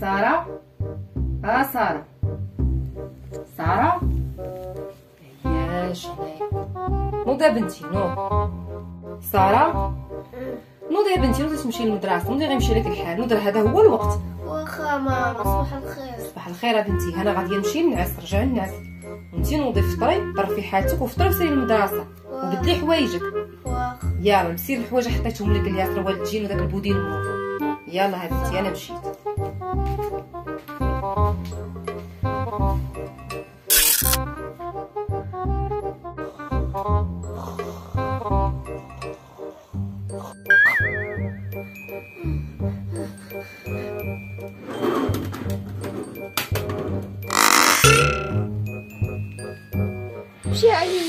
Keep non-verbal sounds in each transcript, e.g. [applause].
سارة؟ ها سارة. سارة؟ عياش هنايا نوضي يا بنتي نوض سارة؟ نوضي يا بنتي نوضي تمشي للمدرسة نوضي غيمشي لك الحال نوضي هذا هو الوقت. واخا ماما صباح الخير. صباح الخير يا بنتي. أنا غادي نمشي نعس رجع نعس وانتي نوضي فطري طرفي حالتك وفطري وسيري للمدرسه وبدلي حوايجك. واخا. يلا مسير الحوايج حطيتهم لك الياسر والدجين وداك البودين. يلا بنتي أنا مشيت. مشي عليا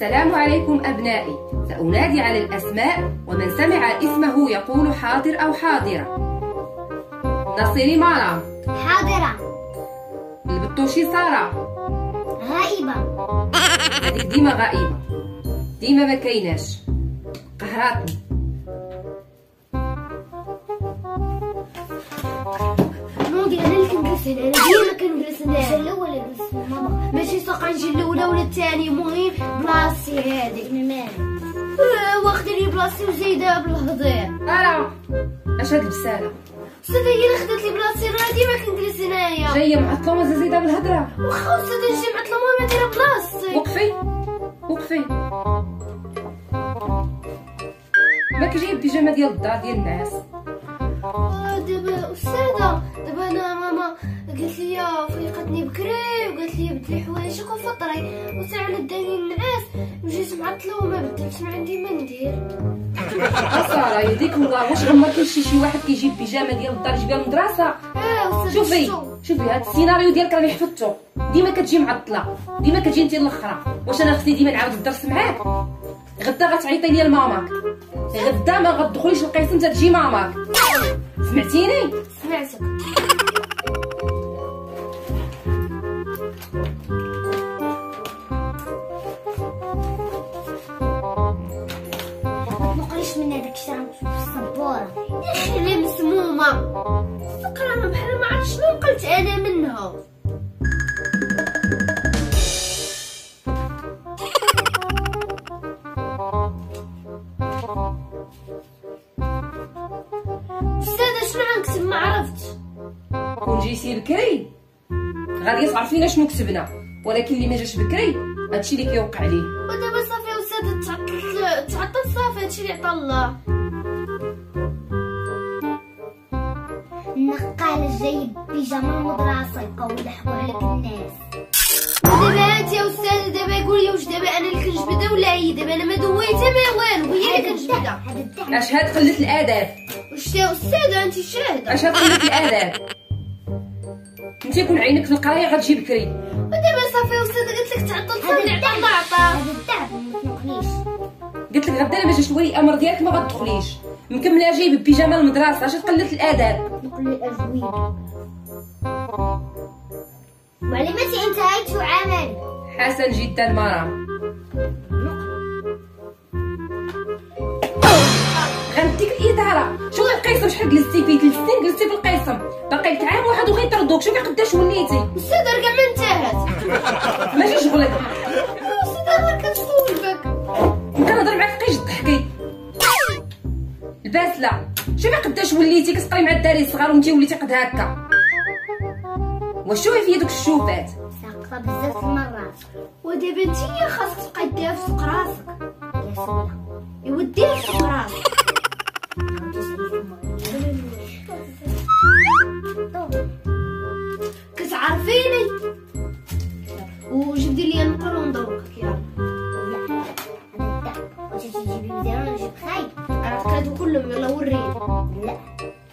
السلام عليكم أبنائي. سأنادي على الأسماء ومن سمع اسمه يقول حاضر أو حاضرة. نصيري مرام حاضرة. البطوشي سارة. غائبة. هذيك ديما غائبة. ديما ما كايناش. قهراتني. أنا هنا أنا ديما كنجلس هنا الجا الأول جلس ماما. ماشي سوق نجي الأولى ولا الثاني المهم بلاصتي هذيك من مالك واخده لي بلاصتي وزايدة بالهضير سارة أش هاد البسالة؟ استاذة هي اللي خدات لي بلاصتي راه ديما كنجلس هنايا. جاية معطلة زايدة بالهضرة. واخا استاذة نجي معطلة المهم ندير بلاصتي. وقفي. وقفي. ماك جايب البيجامة ديال الدار ديال الناس. دابا أستاذة دابا أنا ماما قالت لي فيقتني بكري وقالت لي بدلي حوايجك وفطري وساعة داني النعاس وجيت معطلة وما بدلتش ما عندي ما ندير. سارة يهديك الله واش عمر كاين شي شي واحد كيجيب بيجامة ديال الدار يجيبها للمدرسة آه أستاذة شوفي؟ شوفي. هاد السيناريو ديالك راني حفظته. ديما كتجي معطلة. ديما كتجي انت الاخرى واش أنا خصني ديما نعاود الدرس معاك؟ غدا غتعيطي ليا لماماك. غدا ما غتدخليش القسم تتجي ماماك. سمعتيني؟ سمعتك. شنو غنكتب ما عرفتش. كون جيتي بكري. غادي يصعب فينا شنو كتبنا. ولكن اللي ما جاش بكري هادشي اللي كيوقع ليه ودابا صافي استاذة تعطل تعطل صافي هادشي اللي عطا الله. النقال جايب بيجاما المدرسة يبقاو يلحقوا عليك الناس. دابا انت يا استاذة دابا يقول لي واش دابا أنا اللي كنجبدها ولا هي؟ دابا أنا ما دويتها ما والو هي اللي كنجبدها. الدعم. أش هاد قلة الآداب؟ واش يا استاذة انت شاهدة اش قلة الاداب إنت يكون عينك في القراية غتجي بكري ودابا صافي يا استاذة قلت لك تعطل هذا صافي عطا عطا هذا الدعم ما تنقليش. قلت لك غدا ما جاش ولي أمر ديالك ما غتدخليش. مكملة جايب بيجامه للمدرسه اش قلة الاداب نقول لي أجويد معلمتي انتهيت عملي حسن جدا مرام غنديك الإدارة. القسم شحال جلستي فيه ثلاث سنين جلستي في القسم باقي لك عام واحد وغيطردوك شوفي قداش وليتي؟ استاذة كاع ما انتهت [laughs] ماشي شغلك. استاذة غير كتصوبك كنهضر معاك قيش ضحكي الباسله شوفي قداش وليتي؟ كتقري مع الدراري الصغار وانتي وليتي قد هكا. وشوفي في دوك الشوفات؟ ساقطة بزاف المرات. ودابا انتيا خاصك تبقاي سوق راسك. يا سيدي في راسك. هادو كلهم يلا وريني. لا.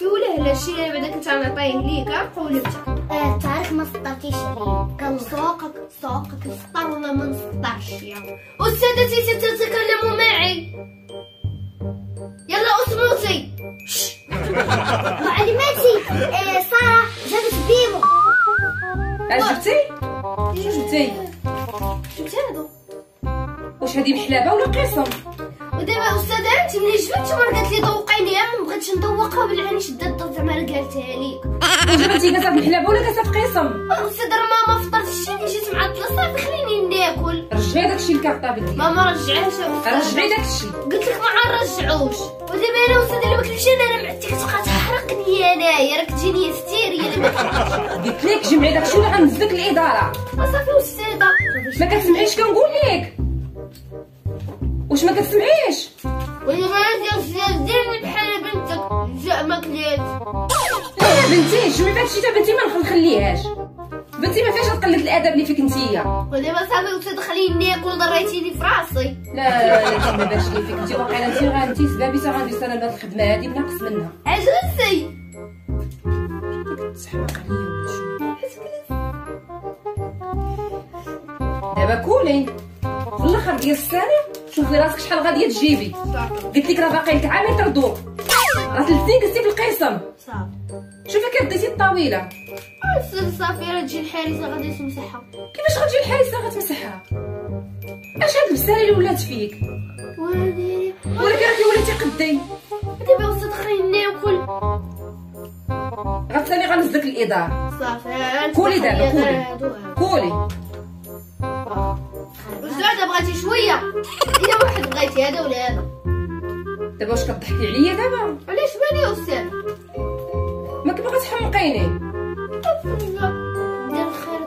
ولا لا شي اللي بعدا كنت غنعطيه ليك قولي انت آه تعرف ما سطرتيش. كان سوقك سوقك نسطر ولا ما نسطرش يا أستاذة تيتي تتكلموا معي. يلا أصمتي. معلماتي [laughs] آه، ساره جابت بيمو. اش جبتي شنو جبتي شفتي هادو؟ واش هادي محلابه ولا قسم؟ ودابا استاذه أنت ملي جبت مرة قالت لي ذوقيني ما بغيتش نذوقها بالعين شدت الضو زعما قالتها لي. جبتي كاسه محلابه ولا كاسه قسم؟ استاذه راه ماما فطرت الشيء جيت معطله صافي خليني ناكل. رجعي داكشي الكارطة بدي ماما رجعها رجعي داكشي قلت لك ما نرجعوش ودابا أنا استاذه الا ما كلتش أنا أنا معدتك تبقى تحرقني أنايا راك تجيني هستيريا. الا ما قلت لك جمعي داكشي ولا غنزلك الاداره صافي أستاذة. ما كتسمعيش كنقول لك. واش ما كتسمعيش ودابا انت أستاذ ديرني بحال بنتك جا ما كليت لا بنتي جمعي فهاد الشيء بنتي ما نخليهاش بنتي ما فيهاش تقلد الادب اللي فيك نتيا ودابا صافي أستاذ خليني ناكل ضريتيني في راسي لا لا انت ما باش لي فيك انت واقيلا انت غانتي سبابي تا غندوز أنا بهاد الخدمه هادي بنقص منها عجلتي تحماق عليا ولا شنو دابا كولي الآخر ديال السنة شوفي راسك شحال غاديه تجيبي. قلت لك راه باقي لك عام يطردو راه الاثنين قلتي في القسم. صافي. شوفي كيف بديتي الطويله صافي راه تجي الحارسه غادي تمسحها كيفاش غتجي الحارسه غتمسحها اش هاد البساله اللي ولات فيك؟ وديري ولكن راكي وليتي قدي. دابا أستاذ خليني ناكل غتسالي غنزلك الإدارة. صافي كولي دابا كولي. كولي. زعما بغيتي شوية. الا واحد بغيتي هذا ولا هذا. دابا واش كضحكي عليا دابا؟ علاش مالي يا أستاذ؟ ما كيبغي تحمقيني دير الخير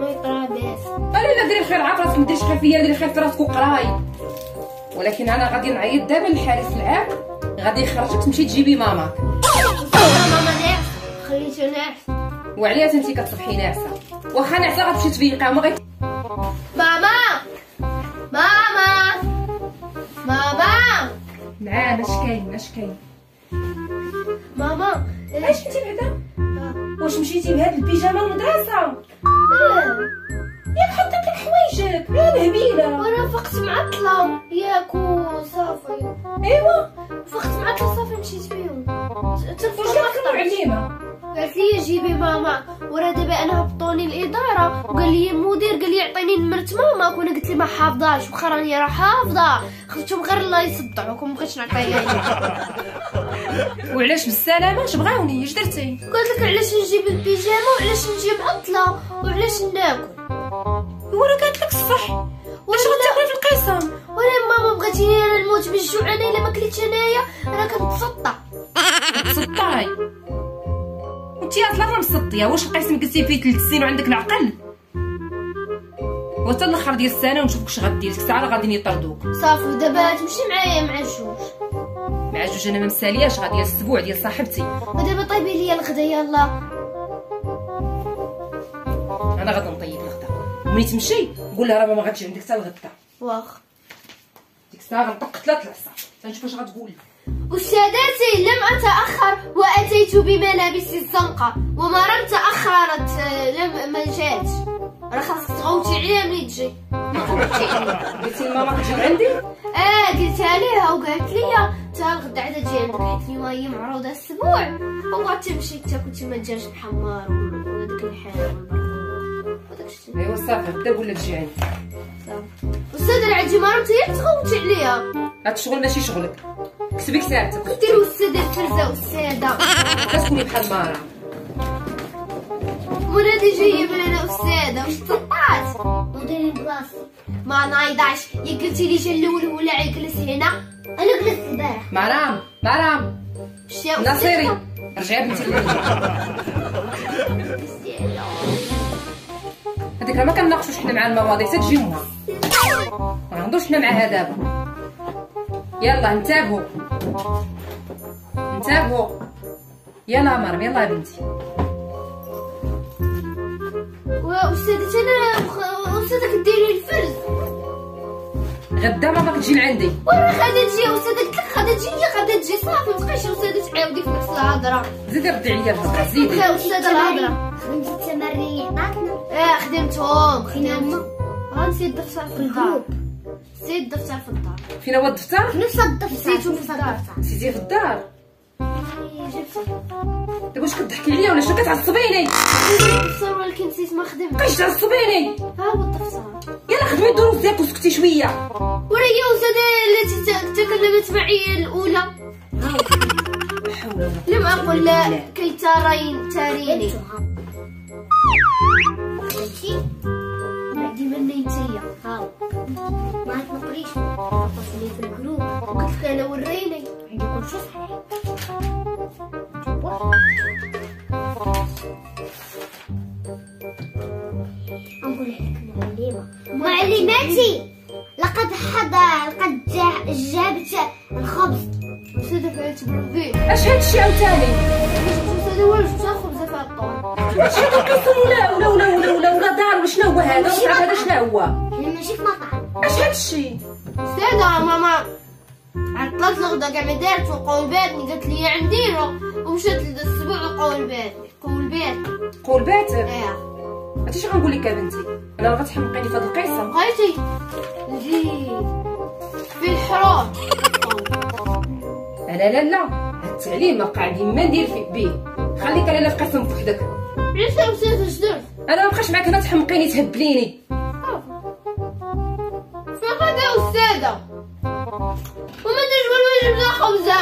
ما باس أنا لا ديري الخير عاف راسك ما ديريش خير فيا ديري خير في راسك وقراي. ولكن أنا غادي نعيط دابا للحارس العام غادي يخرجك تمشي تجيبي ماماك. ماما ناعس خليتها ناعس وعليها انت كتصبحي ناعسة. واخا ناعسه غتمشي تفيقها وما غير ماما! ماما ماما معاه ماش كاين ماش كاين. ماما اش انت بعدا؟ واش مشيتي بهاد البيجامة للمدرسه ياك حطيت لك حوايجك. يا الهبيلة. وأنا فقت معطله ياك وصافي. ايوا فقت معطله صافي مشيت بيهم قالت لك المعلمه قالت لي جيبي ماما وراه دابا أنا هبطوني الإدارة وقال لي المدير قال لي عطيني نمرة ماما وأنا قلت لي ما حافظاش واخا راني راه حافظه خفتهم غير الله يصدعوكم مبغيتش نعطيها [laughs] وعلاش بالسلامة؟ اش بغاوني؟ اش درتي؟ قلت لك علاش نجيب البيجامة وعلاش نجي معطله وعلاش ناكل. ورا قالت لك الصح. واش غتاكلي في القسم؟ ولا ماما بغيتيني أنا نموت بالجوع أنا إلا ما كليتش أنايا راه كنتسطى سطاي انت أصلا مسطيه واش القسم قلتي فيه ثلاث سنين وعندك العقل؟ وتا الأخر ديال السنة ونشوفك اش غدير ديك الساعة راه غادي يطردوك. صافي ودابا تمشي معايا مع الجوج مع جوج أنا ما مسالياش. غادي الأسبوع ديال صاحبتي. ودابا طيبي لي الغدا يلا. أنا غادي نطيب الغدا. وملي تمشي قول لها راه ما غاتجي عندك حتى الغدا. واخ. ديك الساعة غنطق ثلاث العصا تنشوف اش غتقول. أستاذتي لم أتأخر وأتيت بملابس الزنقة ومرام تأخرت. لم ما جاتش راه خاصك تغوتي عليها ملي تجي ما غوتي عليها قلتي لماما كتجي عندي؟ آه قلتها ليها وقالت لي تا الغدا عاد تجي عندك حيت اليوم هي معروضة الأسبوع وغتمشي تاكل تما الدجاج محمر وداك الحال. وداك الشيء. أيوا صافي غدا قول لها تجي عندي. صافي. أستاذة العادي مرام هي تغوتي عليها. هاد الشغل ماشي شغلك. كسبك ساعتك. ديروا السادة الفرزة والسادة كتكوني بحال مارا. مرادي جاية من أنا واش تطلعت وديري بلاصتي ما نايضاش. يا قلتي لي جا الأول هو اللي غيجلس هنا؟ أنا جلست البارح. مرام مرام. ناصيري رجعي بنتي هذيك راه ما كنناقشوش حنا مع المواضيع حتى تجي امها ما نهضروش حنا معاها دابا يلا انتبهوا. انتبهوا يلا مريم يلا يا بنتي واستاذة أنا استاذة كديري الفرز غدا ماما كتجي لعندي وأنا غادا تجي لك غادا تجي هي غادا تجي صافي متبقايش استاذة تعاودي في نفس الهضره زيدي ردي عليا الهضره زيدي استاذة الهضره خدمت التمارين اللي عطاتنا آه خدمتهم خدمتهم غنسي الدفتر في الدار نسيت الدفتر في الدار. فين هو الدفتر؟ في نفس الدفتر. نسيتو في الدار. نسيتيه في الدار. دابا واش كضحكي عليا ولا شنو؟ كتعصبيني الدفتر ولكن نسيت ما خدمت. بقيتي تعصبيني ها هو الدفتر. يلا خدمي الدروس ديالك وسكتي شوية. ولا هي أستاذة التي تكلمت معي ولا لم بالله. كي ترين تريني مني انتيا هاو ما تنقريش تصلي في الجروب قلت أنا وريني. عندي كل شيء صحيح. نقول لك معلمة معلماتي! لقد حضر هذا. شنو هو؟ أنا ماشي في مطعم. اش هادشي أستاذة ماما. عطلت الغدا كاع ما دارت وقول باتني قالت لي عنديرو ومشات لدا السبوع وقول باتني قول باتني قول باتر إيه. عرفتي اش غنقول لك يا بنتي؟ أنا راه غتحمقيني في هاد القصة. بقيتي نجي في الحرام أنا لا لا هاد التعليم ما قاعدين ما ندير فيك به خليك أنا في قسم بوحدك علاش أنا ما بقاش معاك هنا تحمقيني تهبليني. فقط يا أستاذة. وما تجبر الواجب لا خبزة